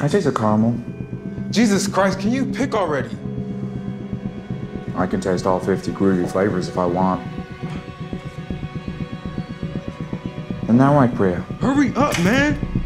I taste a caramel? Jesus Christ, can you pick already? I can taste all 50 groovy flavors if I want. And now I pray. Hurry up, man.